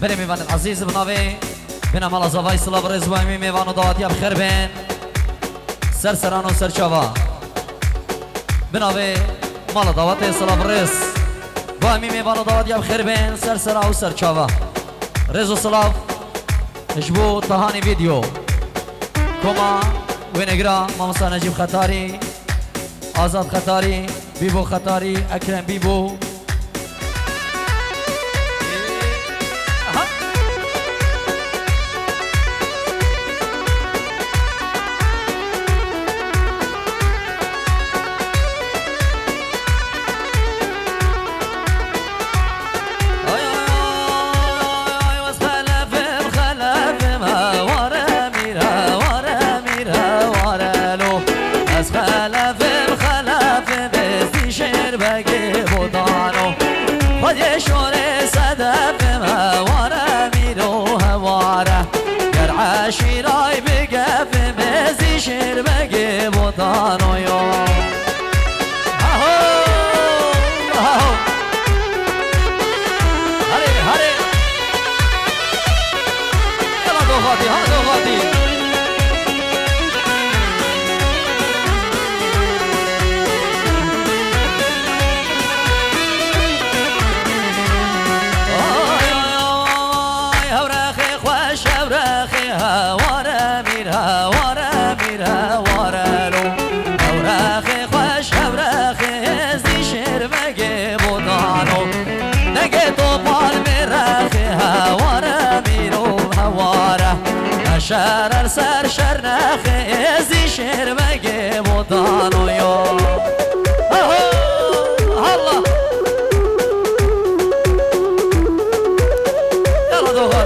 بری میوان عزیز بناوی بنا مالا زوای سلا بر زوامی میوان و دواتی خیر بین سر سران و سر چوا بناوی مالا دواتی سلا برس وامی میوان و دواتی خیر بین سر سرانو و سر چوا رزو سلا اجبو تهانی ویدیو کما وینگرا مامسا نجیب خطاری آزاد خطاری بیبو خطاری اکرم بیبو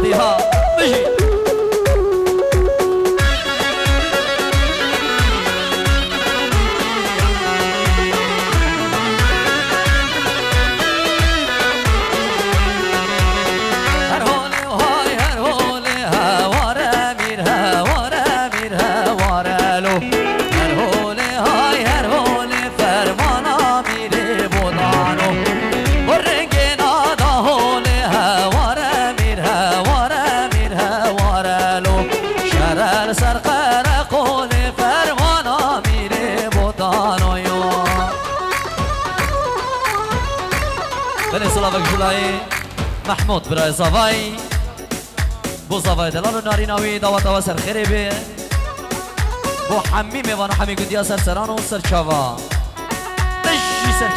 你好。محمود برای زوای بو زوای دلال و ناوی دعوت و سر خیره بی بو حمی میوان و حمی گندی سر سران و سر چوا بشی سر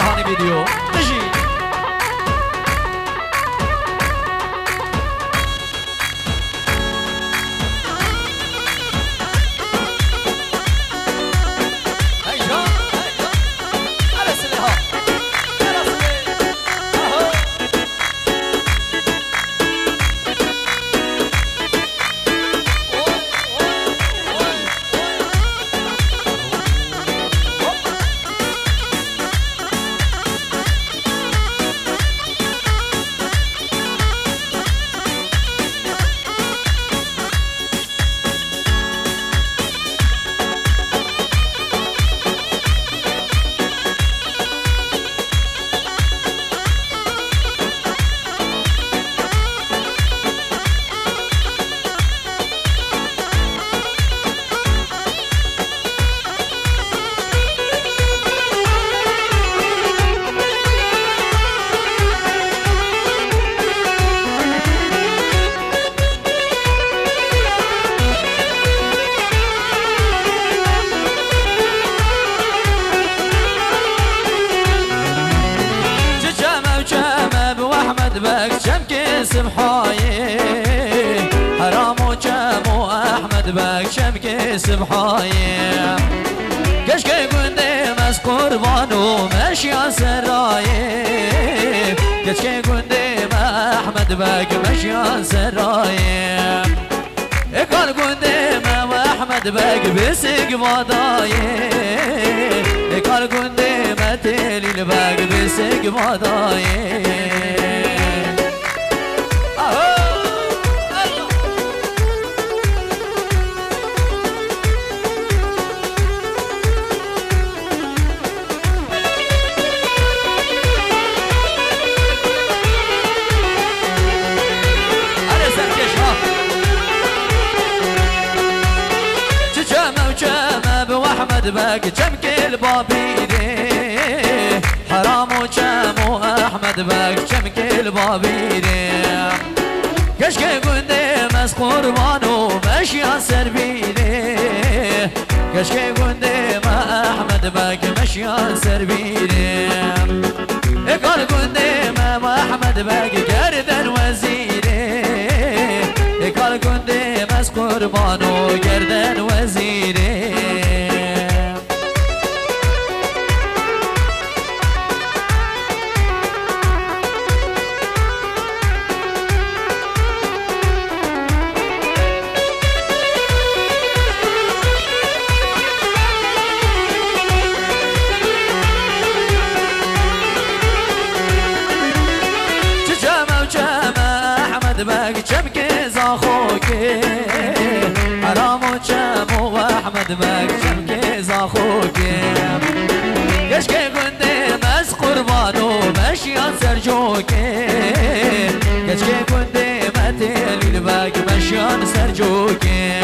Honey Video. 다시. بحايم كشكي قندي مس قربان وماشي سرايم كشكي قندي ما أحمد باك ماشي سرايم قال قندي ما أحمد باك بسق فضايم قال قندي ما تيلي الباك بسق فضايم به که چم کل با بیره حرام و چم و احمد به که چم کل با بیره کشک گنده مز قربان و مشیا سر بیره کشک گنده ما احمد به که مشیا سر بیره اکار گنده ما احمد به که گردن وزیره اکار گنده مز قربان و گردن وزیره بعد بگی چه بکه زا خوکه حرام و چه مو و احمد بگ چه بکه زا خوکه که گنده مز قربان و مشیان سر جوکه یش که گنده مده لیل بگی مشیان سر جوکه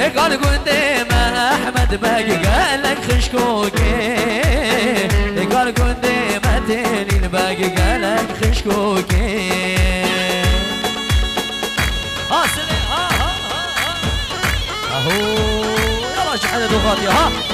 اگال گنده من احمد بگی گلک خشکوکه اگال گنده مده بگ بگی گلک خشکو हाँ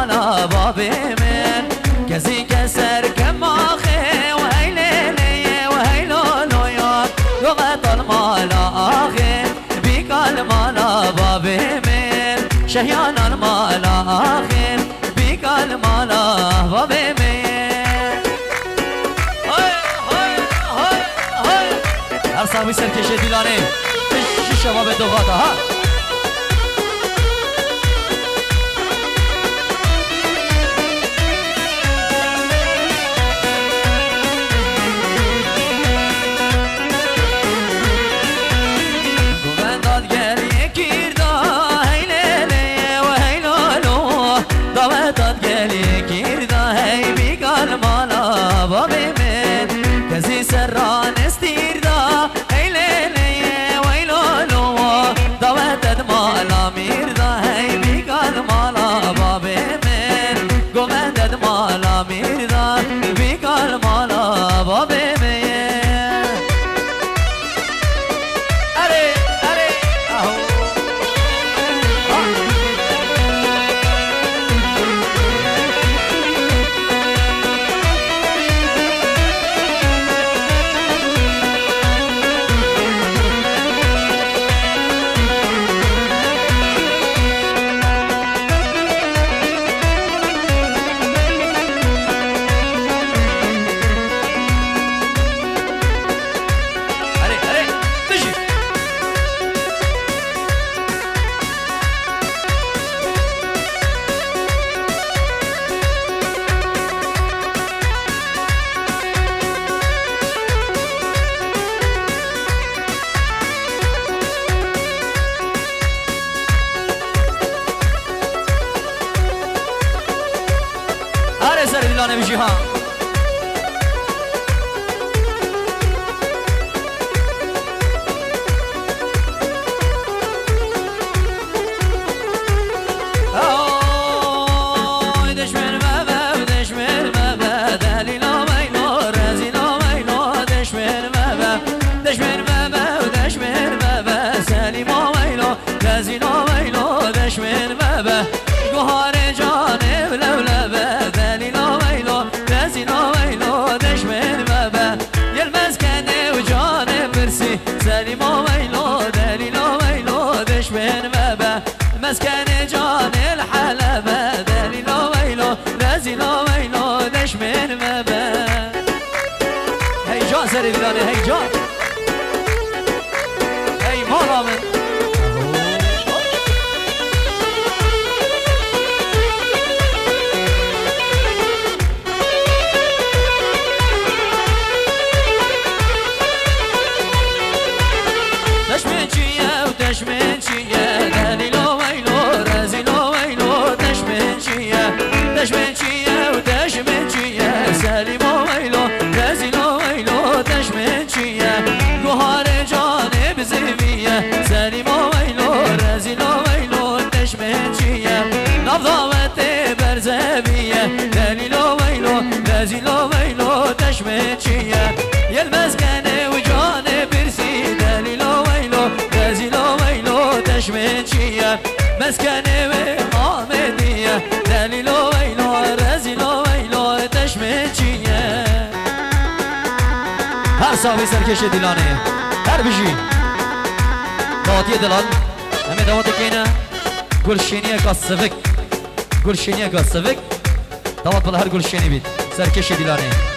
على بابي من كزي كسر كم أخي وهي ليلي وهي لولويات لغة المالا أخي بيك المالا بابي من شهيان المالا أخي بيك المالا بابي من هر صاحبی سرکش دیلانه شباب دوغاتا ها 那边须哈。مسکنه و آمدیه دلیل و ویلا رزیل و ویلا تشمه چیه هر صاحبی سرکش دلانه هر بجی دادی دلان همه دواده که اینه گلشینیه کاسفک گلشینیه کاسفک دواد بلا هر گلشینی بید سرکش دلانه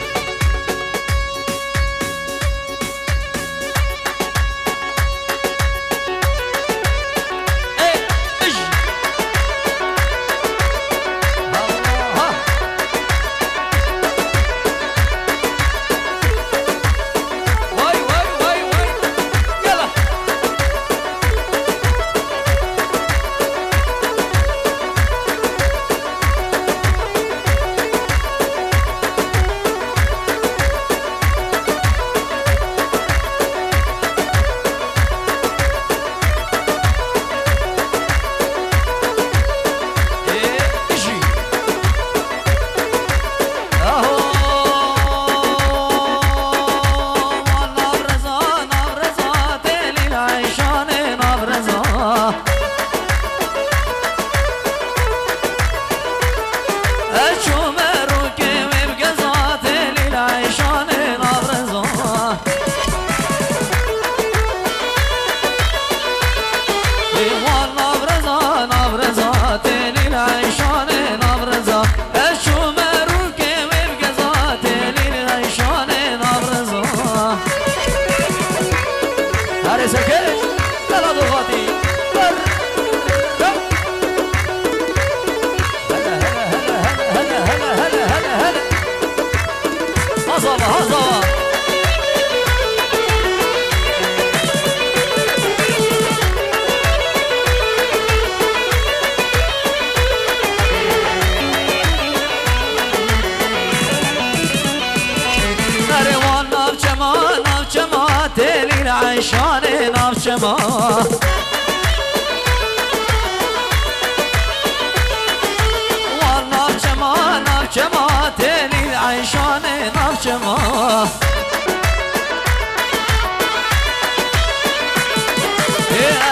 ایشان نفچ ما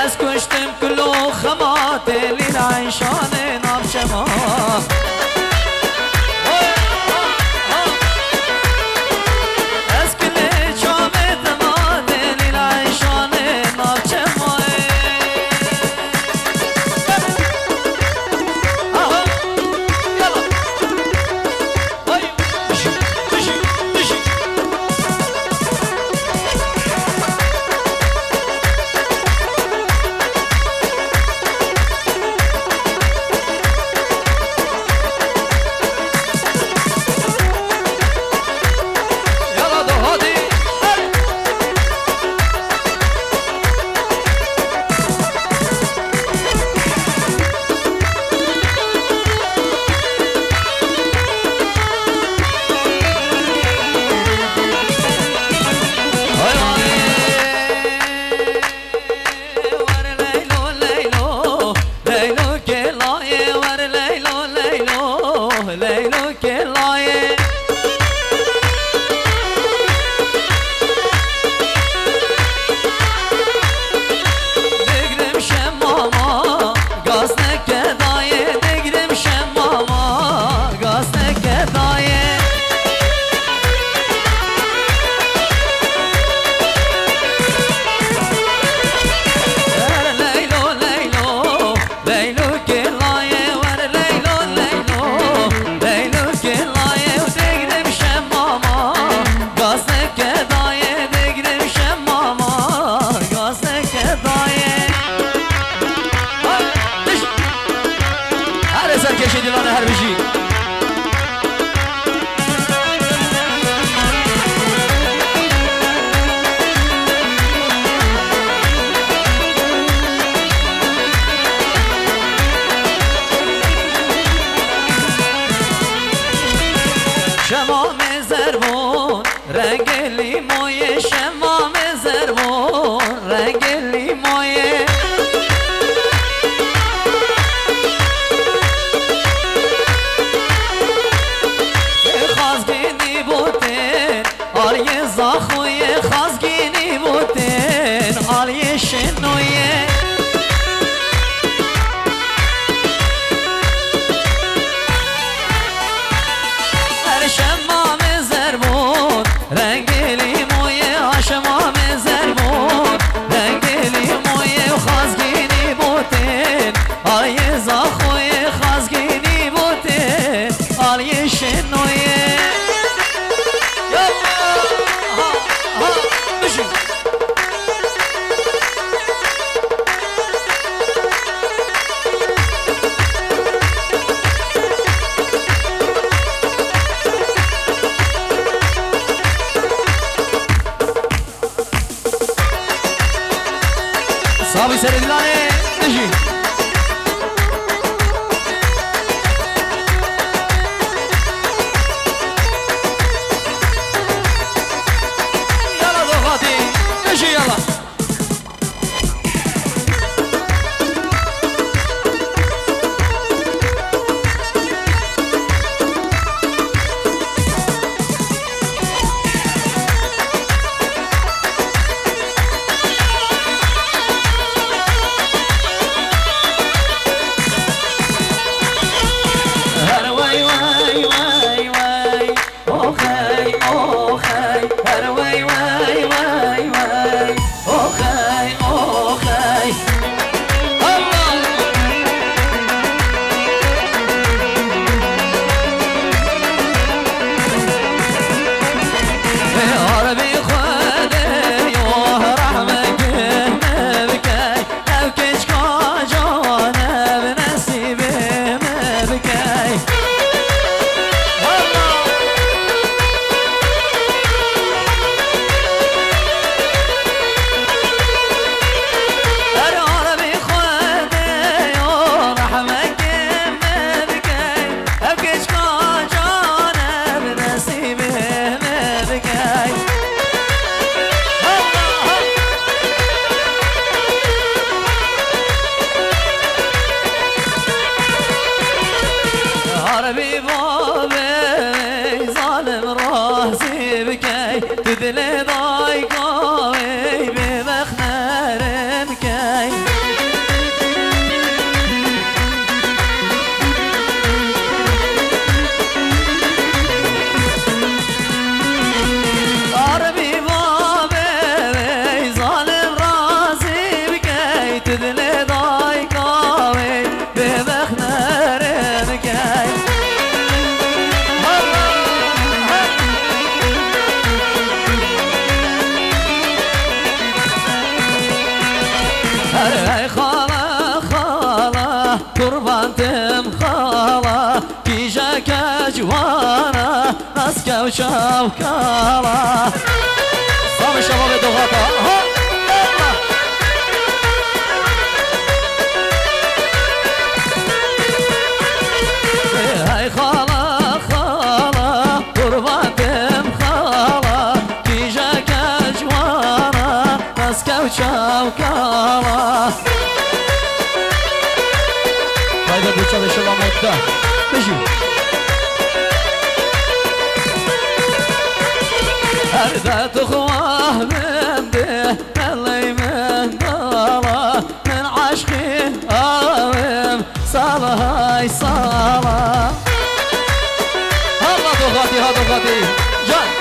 از کشتم کلو خما تلی شانه نفچ ما بكاي تذلي الحاره صافي شباب يدوغاطا هاي خاله خاله قرباتم خاله تيجاك جواره ماسكه وشاوكاره عرفت اخواه من به من داره من عشقي قاوم صالة هاي هلا اخواتي هلا اخواتي جد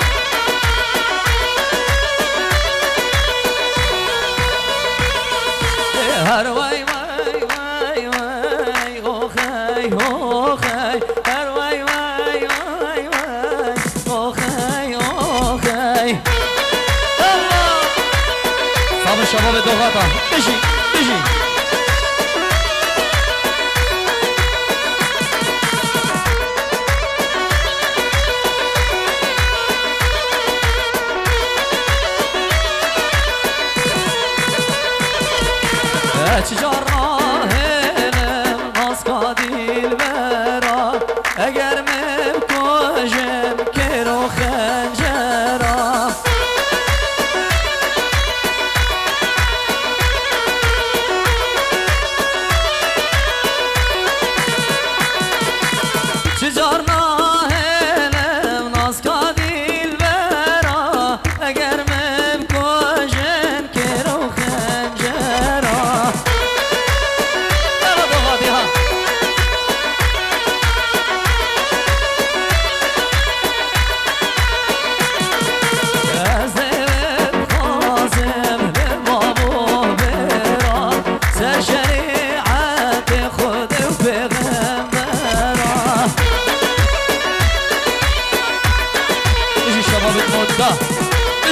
起叫。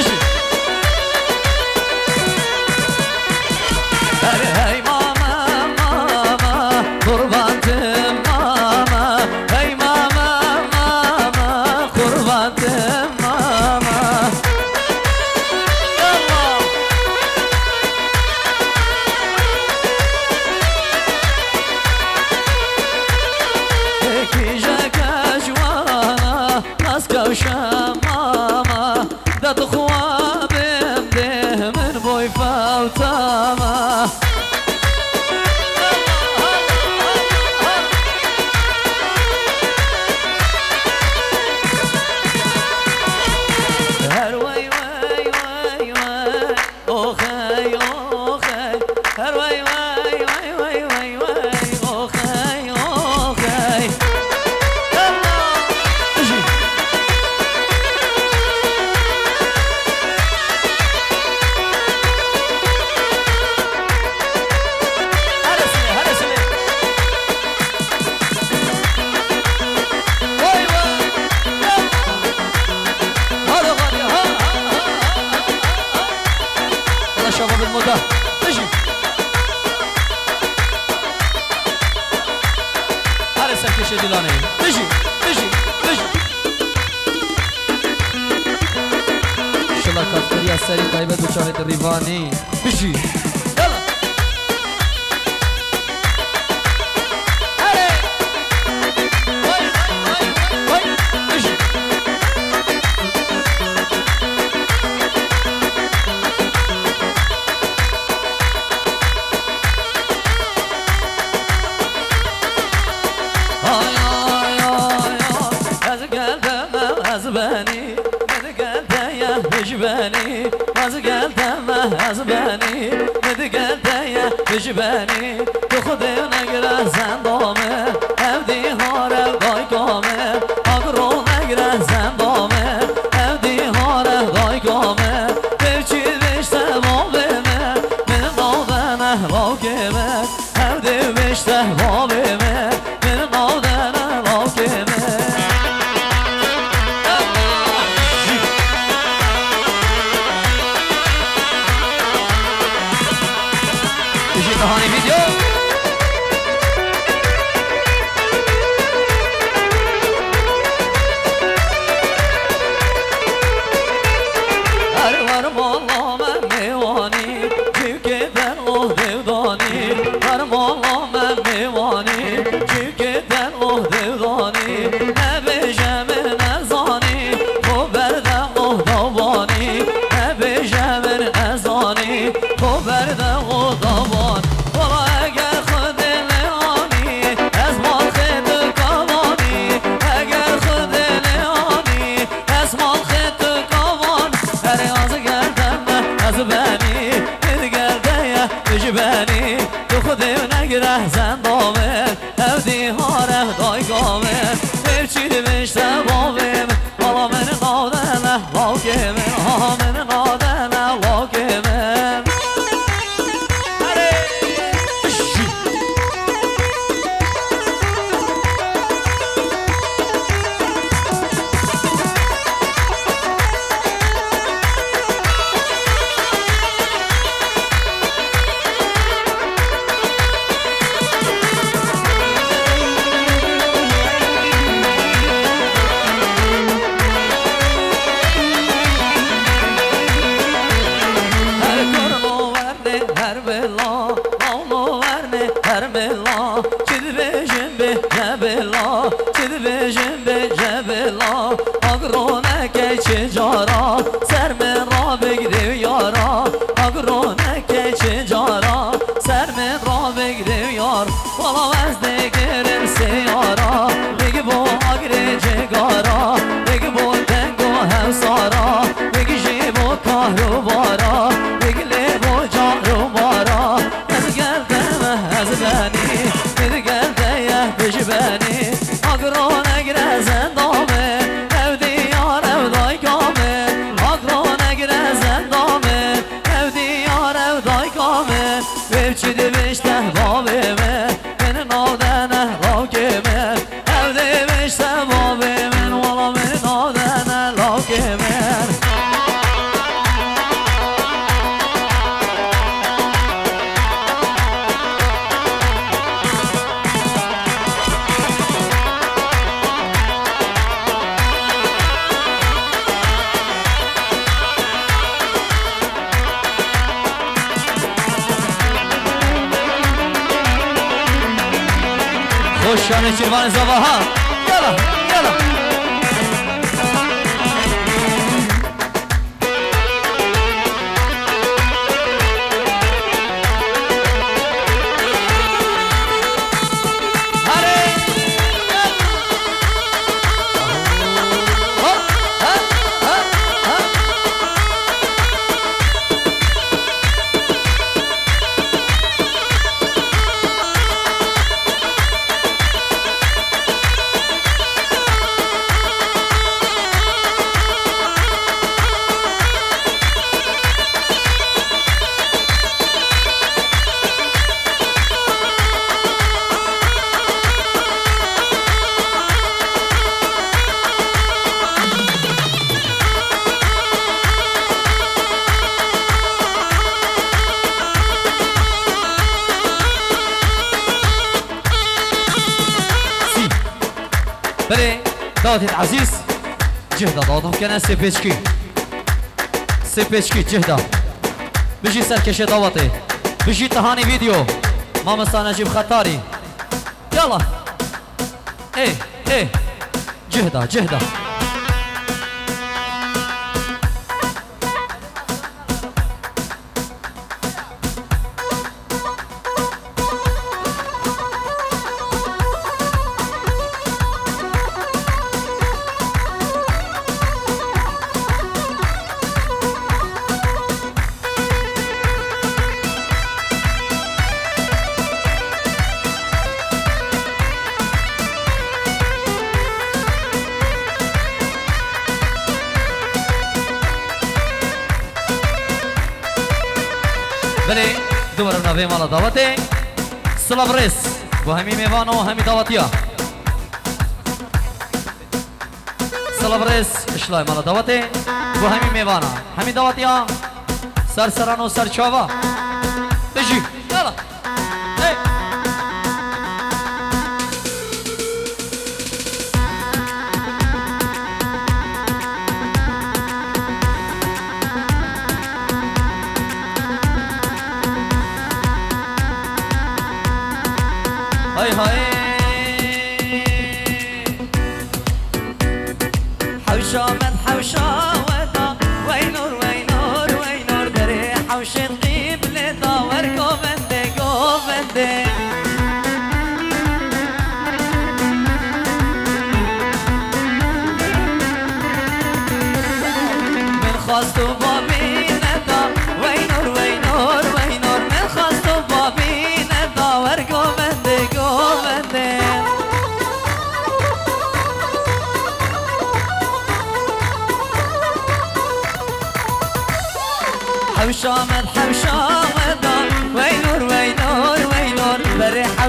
支持。از دم و از بنی ندی گل یه بچ بنی تو خود نگره زندامه one is over her. خالتي العزيز جهدة ضغطهم كان سي بيشكي سي بيشكي جهدة بيجي سركشة ضوطي بيجي تهاني فيديو ماما سانا نجيب خطاري يلا ايه ايه جهدة جهدة نوی مالا دعوته سلام رس با همی میوان و همی دعوتیا سلام رس اشلای مال دعوته با همی میوان همی دعوتیا سر سران و سر چاوا ne davar من من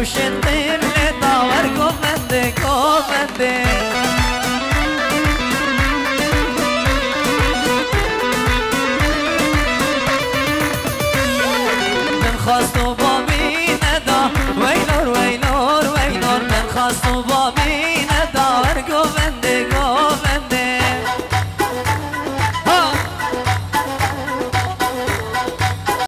وشدين لدور قومتي قومتي